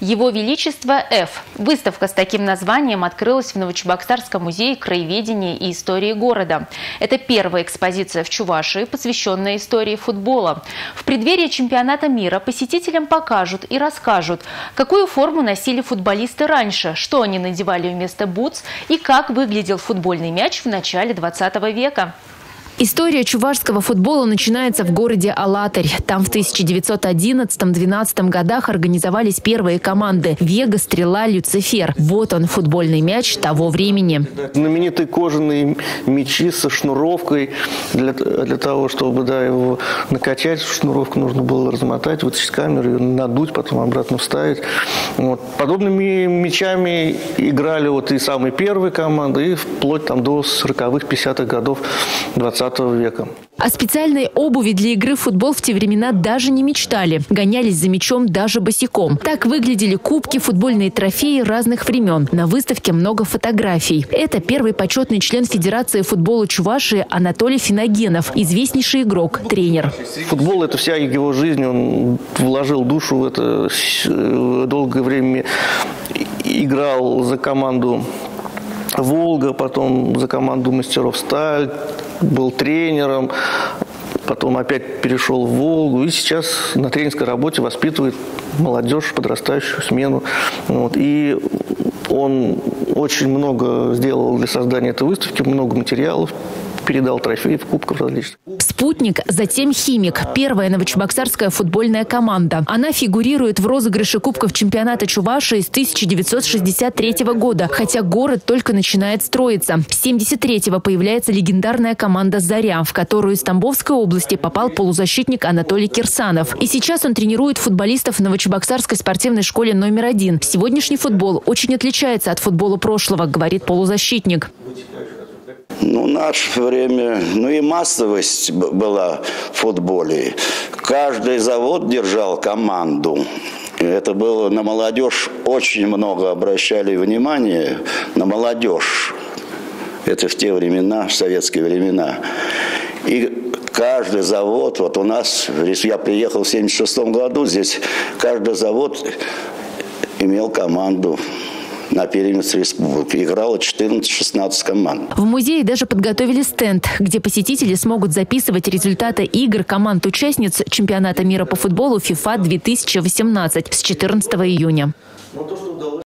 Его Величество Ф. Выставка с таким названием открылась в Новочебоксарском музее краеведения и истории города. Это первая экспозиция в Чувашии, посвященная истории футбола. В преддверии чемпионата мира посетителям покажут и расскажут, какую форму носили футболисты раньше, что они надевали вместо бутс и как выглядел футбольный мяч в начале 20 века. История чувашского футбола начинается в городе Алатырь. Там в 1911-12 годах организовались первые команды «Вега», «Стрела», «Люцифер». Вот он, футбольный мяч того времени. Знаменитые кожаные мячи со шнуровкой. Для, для того, чтобы да, его накачать, шнуровку нужно было размотать, вытащить камеру, ее надуть, потом обратно вставить. Вот. Подобными мячами играли вот и самые первые команды, и вплоть там до 40-х, 50-х годов 20 века. О специальной обуви для игры в футбол в те времена даже не мечтали. Гонялись за мячом даже босиком. Так выглядели кубки, футбольные трофеи разных времен. На выставке много фотографий. Это первый почетный член Федерации футбола Чувашии Анатолий Финогенов, известнейший игрок, тренер. Футбол – это вся его жизнь. Он вложил душу в это долгое время. Играл за команду «Волга», потом за команду мастеров «Сталь», был тренером, потом опять перешел в Волгу и сейчас на тренерской работе воспитывает молодежь, подрастающую смену. Вот. И он очень много сделал для создания этой выставки, много материалов передал трофеев, кубков различных. «Спутник», затем «Химик» – первая новочебоксарская футбольная команда. Она фигурирует в розыгрыше кубков чемпионата Чувашии с 1963 года, хотя город только начинает строиться. С 73-го появляется легендарная команда «Заря», в которую из Тамбовской области попал полузащитник Анатолий Кирсанов. И сейчас он тренирует футболистов в Новочебоксарской спортивной школе номер один. Сегодняшний футбол очень отличается от футбола прошлого, говорит полузащитник. Ну, наше время, ну и массовость была в футболе. Каждый завод держал команду. Это было на молодежь очень много обращали внимание на молодежь. Это в те времена, в советские времена. И каждый завод, вот у нас, я приехал в 76 году, здесь каждый завод имел команду на первенстве республики. Играло 14-16 команд. В музее даже подготовили стенд, где посетители смогут записывать результаты игр команд-участниц чемпионата мира по футболу FIFA 2018 с 14 июня.